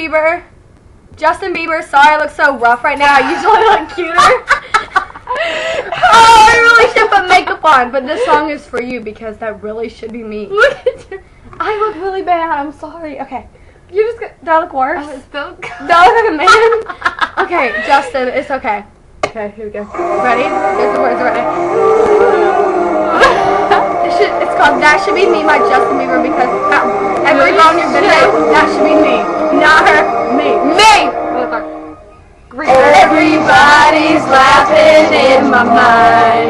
Bieber. Justin Bieber, sorry I look so rough right now. I usually look cuter. oh, I really should put makeup on, but this song is for you because that really should be me. Look at you. I look really bad. I'm sorry. Okay. You just got, do I look worse? Oh, it's so good. Look like a man? okay, Justin, it's okay. Okay, here we go. Ready? Here's the words. Ready? it should, it's called "That Should Be Me" by Justin Bieber because uh, every on your video, that should be me, laughing in my mind.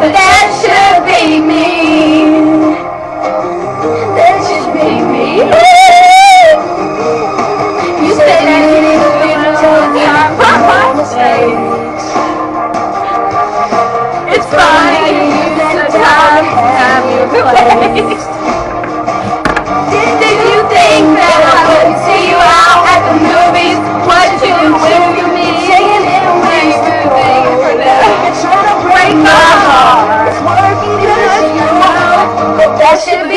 That should be me? That should be me. You said that you didn't feel the time my mistakes. It's funny you use the time to have you replaced. Should be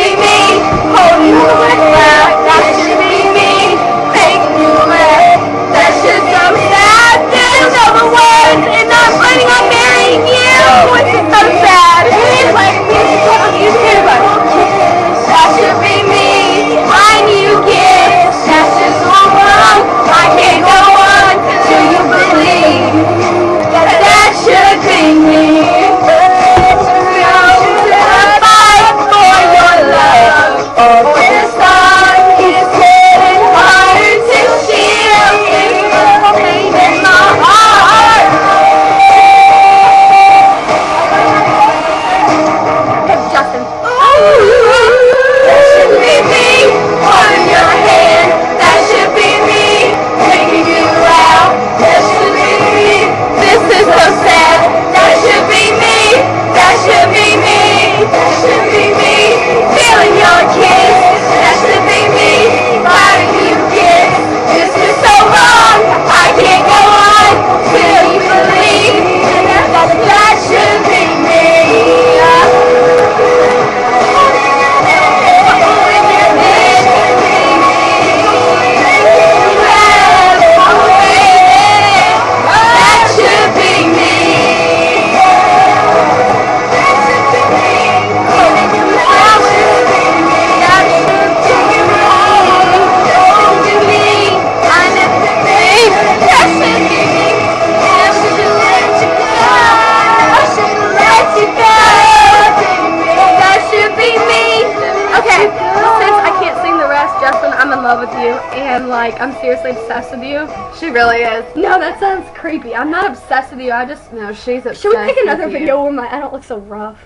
love with you, and like I'm seriously obsessed with you. She really is. No, that sounds creepy. I'm not obsessed with you. I just No, she's obsessed should we make another video where my I don't look so rough?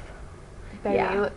Baby, Yeah.